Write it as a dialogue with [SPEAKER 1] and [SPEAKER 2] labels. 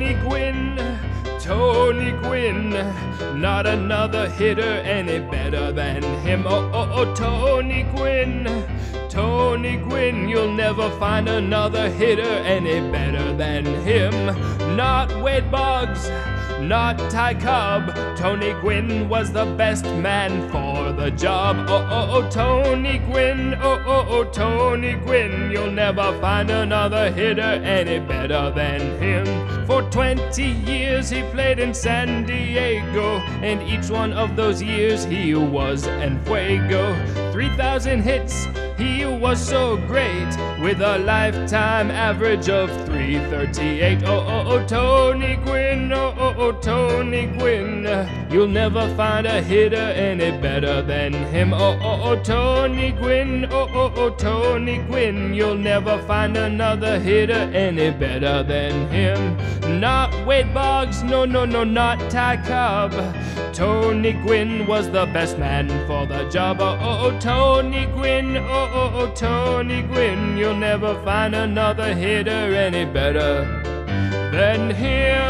[SPEAKER 1] Tony Gwynn, Tony Gwynn. Not another hitter any better than him. Oh, oh, oh, Tony Gwynn, Tony Gwynn. You'll never find another hitter any better than him. Not Wade Boggs, not Ty Cobb. Tony Gwynn was the best man for the job. Oh, oh, oh, Tony Gwynn, oh, oh, oh, Tony Gwynn. You'll never find another hitter any better than him. For 20 years he played in San Diego, and each one of those years he was en fuego. 3,000 hits, he was so great, with a lifetime average of 338. Oh, oh, oh, Tony Gwynn, oh, oh, oh, Tony Gwynn. You'll never find a hitter any better than him. Oh, oh, oh, Tony Gwynn, oh, oh, oh, Tony Gwynn. You'll never find another hitter any better than him. Not Wade Boggs, no, no, no, not Ty Cobb. Tony Gwynn was the best man for the job. Oh, oh, oh, Tony Gwynn, oh, oh, oh, Tony Gwynn. You'll never find another hitter any better than him.